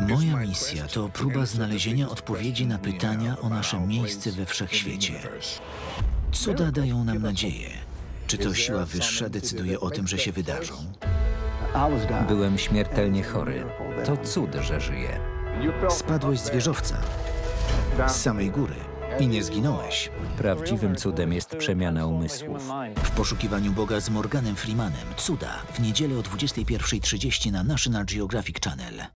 Moja misja to próba znalezienia odpowiedzi na pytania o nasze miejsce we wszechświecie. Cuda dają nam nadzieję. Czy to siła wyższa decyduje o tym, że się wydarzą? Byłem śmiertelnie chory. To cud, że żyję. Spadłeś z wieżowca, z samej góry i nie zginąłeś. Prawdziwym cudem jest przemiana umysłów. W poszukiwaniu Boga z Morganem Freemanem. Cuda w niedzielę o 21.30 na National Geographic Channel.